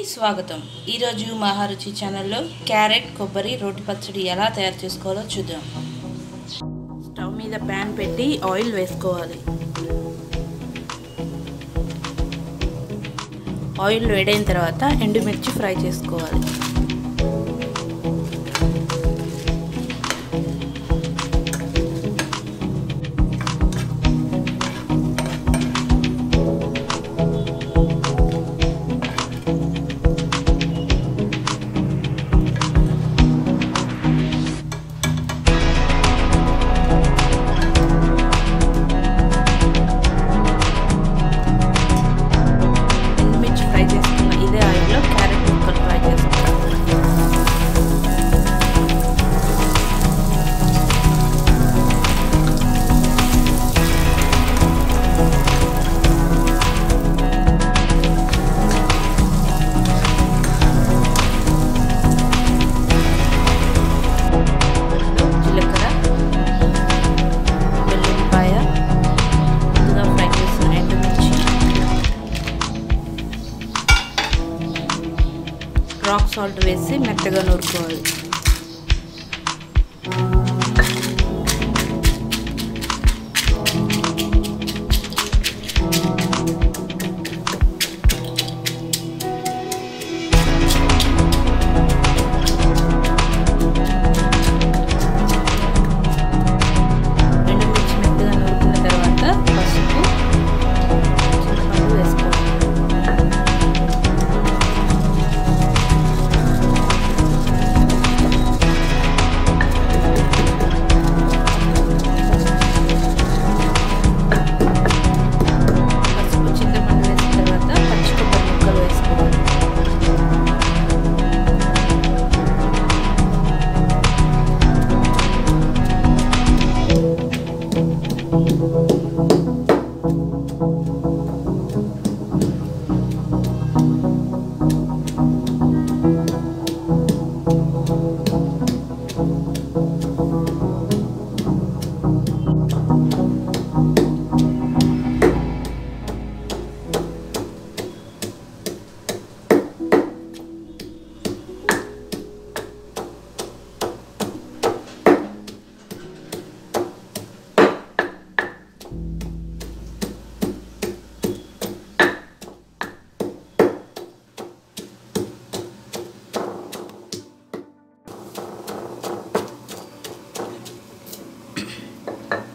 స్వాగతం. ఈరోజు మహారుచి ఛానల్లో క్యారెట్ కొబ్బరి రోటి పచ్చడి ఎలా తయారు చేసుకోవాలో చూద్దాం. స్టవ్ మీద ప్యాన్ పెట్టి ఆయిల్ వేసుకోవాలి. ఆయిల్ వేడైన తర్వాత ఎండుమిర్చి ఫ్రై చేసుకోవాలి. రాక్ సాల్ట్ వేసి మెత్తగా నూరుకోవాలి.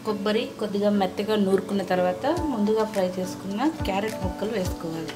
కొబ్బరి కొద్దిగా మెత్తగా నూరుకున్న తర్వాత ముందుగా ఫ్రై చేసుకున్న క్యారెట్ ముక్కలు వేసుకోవాలి.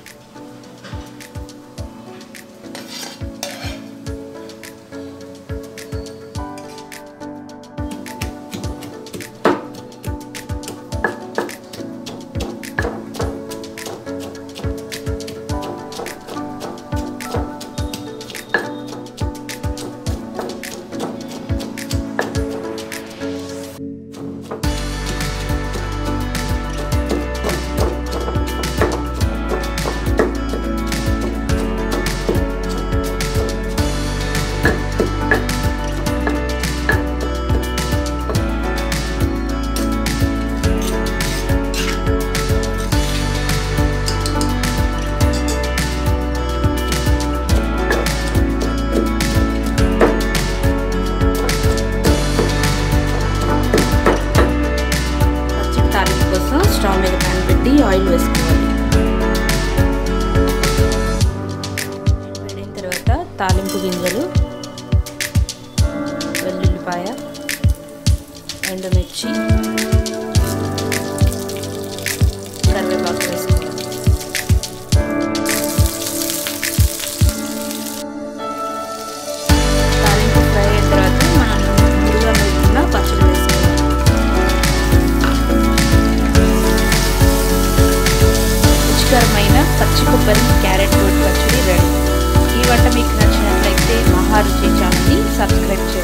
తాలింపు గింజలు వెల్లుల్లిపాయ ఎండుమిర్చి కరివేపాకు వేసుకోవాలి తాలింపు ఫ్రై అయిన తర్వాత మనం ముందుగా పచ్చడి రుచికరమైన పచ్చి కొబ్బరి క్యారెట్ రోటి పచ్చడి రెడీ. ఈ వంట మీకు మహారుచి ఛానల్ని సబ్స్క్రైబ్ చేయండి